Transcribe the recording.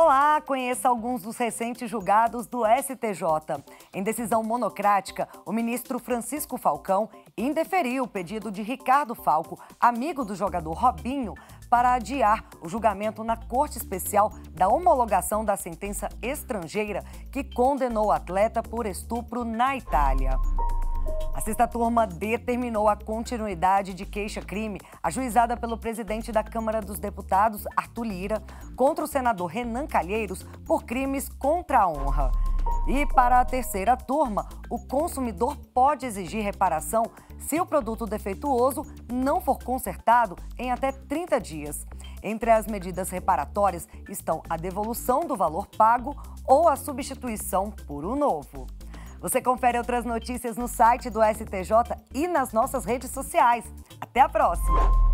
Olá, conheça alguns dos recentes julgados do STJ. Em decisão monocrática, o ministro Francisco Falcão indeferiu o pedido de Ricardo Falco, amigo do jogador Robinho, para adiar o julgamento na Corte Especial da homologação da sentença estrangeira que condenou o atleta por estupro na Itália. A sexta turma determinou a continuidade de queixa-crime ajuizada pelo presidente da Câmara dos Deputados, Arthur Lira, contra o senador Renan Calheiros por crimes contra a honra. E para a terceira turma, o consumidor pode exigir reparação se o produto defeituoso não for consertado em até 30 dias. Entre as medidas reparatórias estão a devolução do valor pago ou a substituição por um novo. Você confere outras notícias no site do STJ e nas nossas redes sociais. Até a próxima!